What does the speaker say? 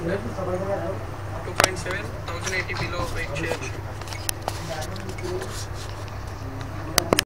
2.7 1080 below weight change.